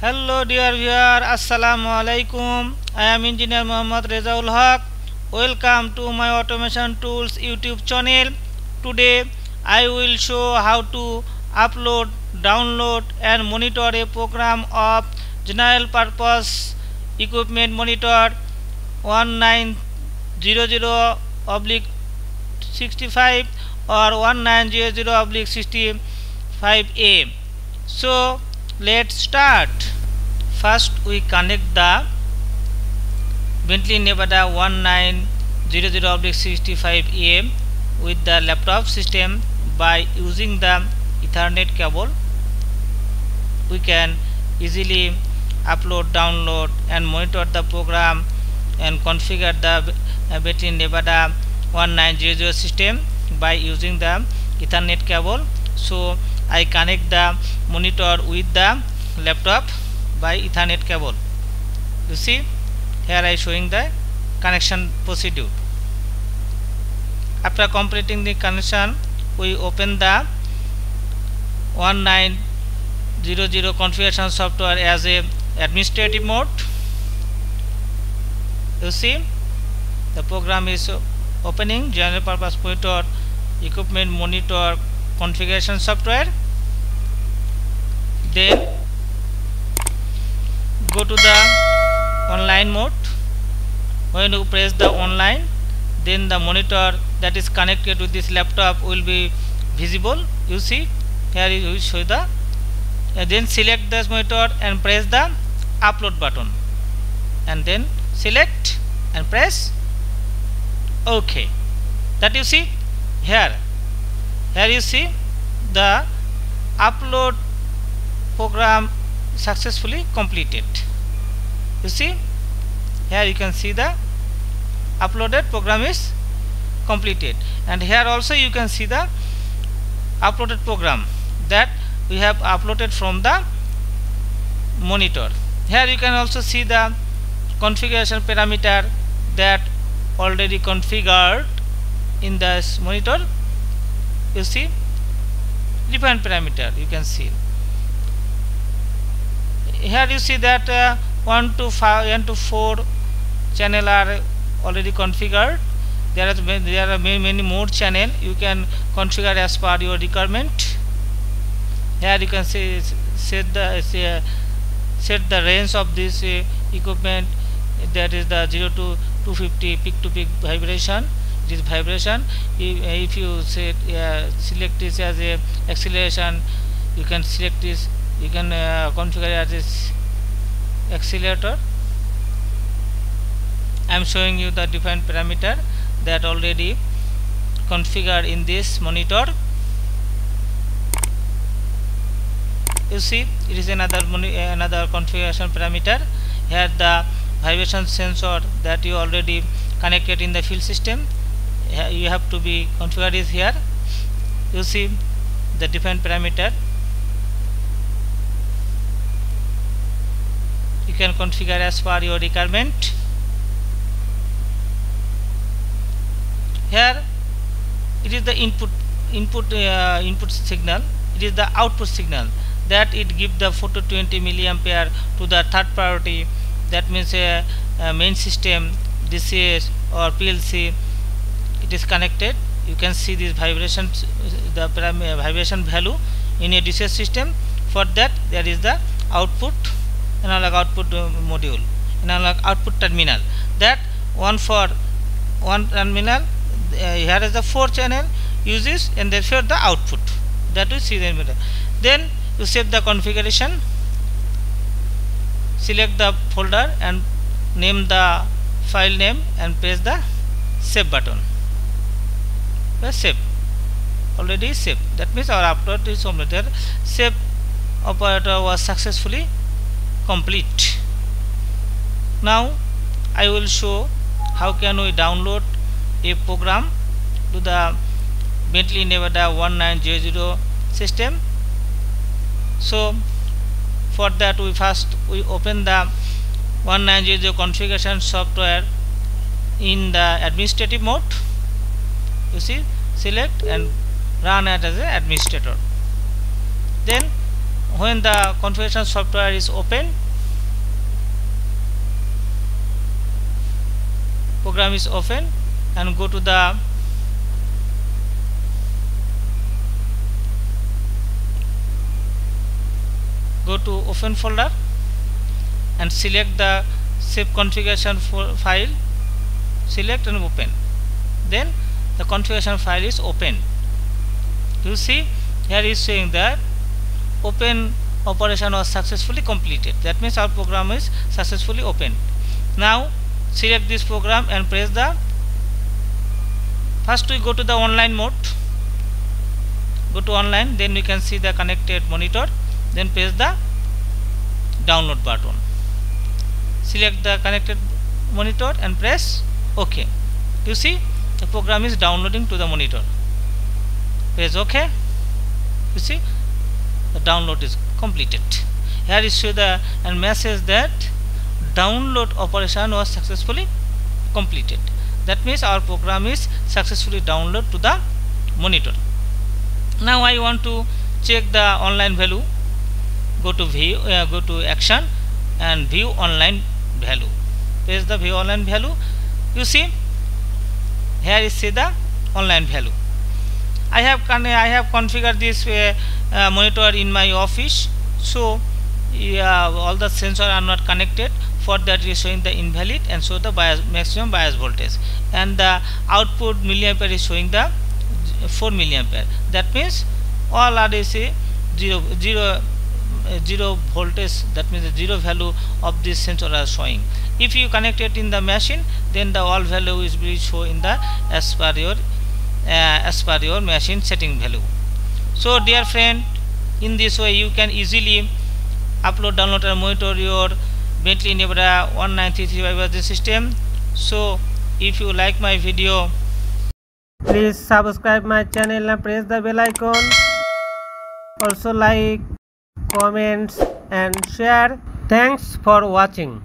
Hello dear viewer, Assalamu alaikum. I am engineer Muhammad Rezaul Haq. Welcome to my automation tools YouTube channel. Today I will show how to upload, download and monitor a program of general purpose equipment monitor 1900 oblique 65 or 1900 oblique 65A. So let's start. First we connect the Bently Nevada 1900 65 AM with the laptop system by using the Ethernet cable. We can easily upload download and monitor the program and configure the Bently Nevada 1900 system by using the Ethernet cable. So I connect the monitor with the laptop by Ethernet cable. You see here I showing the connection procedure. After completing the connection we open the 1900 configuration software as a administrative mode. You see the program is opening general purpose monitor equipment monitor configuration software then go to the online mode. When you press the online then the monitor that is connected with this laptop will be visible. You see here you show the uh, then select this monitor and press the upload button. And then select and press ok. That you see here. Here you see the upload program successfully completed. You see here you can see the uploaded program is completed. And here also you can see the uploaded program that we have uploaded from the monitor. Here you can also see the configuration parameter that already configured in this monitor. You see different parameter you can see here you see that uh, 1 to 5 and to 4 channel are already configured? There are there are many, many more channel you can configure as per your requirement. Here you can see set the say, set the range of this uh, equipment. That is the 0 to 250 peak to peak vibration this vibration. If, if you set uh, select this as a acceleration you can select this you can uh, configure as this accelerator. I am showing you the different parameter that already configured in this monitor. You see it is another another configuration parameter. Here the vibration sensor that you already connected in the field system you have to be configured is here. You see the different parameter can configure as per your requirement. Here it is the input input uh, input signal. It is the output signal that it give the 420 milliampere to the third priority. That means a, a main system DCS or PLC it is connected. You can see this vibration the vibration value in a DCS system. For that there is the output analog output uh, module analog output terminal. That one for one terminal uh, here is the four channel uses and therefore the output. That we see the then you save the configuration select the folder and name the file name and press the save button. Press save. Already save that means our upload is completed. Save operator was successfully complete. Now I will show how can we download a program to the Bently Nevada 1900 system. So for that we first we open the 1900 configuration software in the administrative mode. You see select and run it as an administrator. Then when the configuration software is open program is open and go to the go to open folder and select the save configuration file. Select and open. Then the configuration file is open. You see here is saying that open operation was successfully completed. That means our program is successfully open now select this program and press the first we go to the online mode. Go to online then we can see the connected monitor. Then press the download button. Select the connected monitor and press ok. You see the program is downloading to the monitor. Press ok. You see the download is completed. Here is show the and message that download operation was successfully completed. That means our program is successfully download to the monitor. Now I want to check the online value. Go to view uh, go to action and view online value. Is the view online value. You see here is see the online value I have I have configured this uh, uh, monitor in my office. So all the sensors are not connected. For that is showing the invalid and show the bias maximum bias voltage. And the output milliampere is showing the 4 milliampere. That means all is 0 0 zero voltage that means the zero value of this sensor are showing. If you connect it in the machine then the all value is be show in the as per your Uh, as per your machine setting value. So dear friend in this way you can easily upload download and monitor your Bently Nevada 19335 system. So if you like my video please subscribe my channel and press the bell icon. Also like comments and share. Thanks for watching